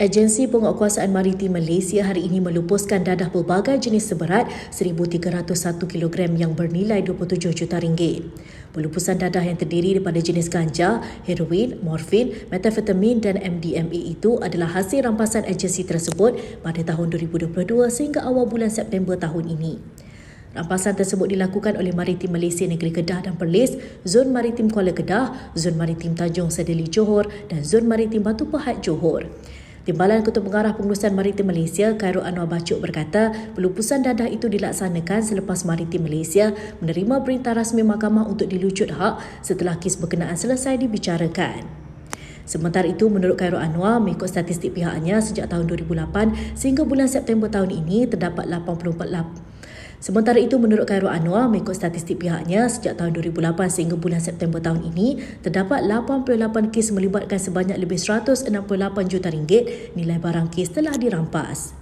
Agensi Penguatkuasaan Maritim Malaysia hari ini melupuskan dadah pelbagai jenis seberat 1,301 kg yang bernilai 27 juta ringgit. Pelupusan dadah yang terdiri daripada jenis ganja, heroin, morfin, metafetamin dan MDMA itu adalah hasil rampasan agensi tersebut pada tahun 2022 sehingga awal bulan September tahun ini. Rampasan tersebut dilakukan oleh Maritim Malaysia Negeri Kedah dan Perlis, Zon Maritim Kuala Kedah, Zon Maritim Tanjung Sedeli Johor dan Zon Maritim Batu Pahat Johor. Timbalan Ketua Pengarah Pengurusan Maritim Malaysia, Khairul Anwar Bacuk berkata, pelupusan dadah itu dilaksanakan selepas Maritim Malaysia menerima perintah rasmi mahkamah untuk dilucut hak setelah kes berkenaan selesai dibicarakan. Sementara itu, menurut Khairul Anwar, mengikut statistik pihaknya sejak tahun 2008 sehingga bulan September tahun ini terdapat 84 Sementara itu, menurut Khairul Anwar, mengikut statistik pihaknya, sejak tahun 2008 sehingga bulan September tahun ini, terdapat 88 kes melibatkan sebanyak lebih 168 juta ringgit nilai barang kes telah dirampas.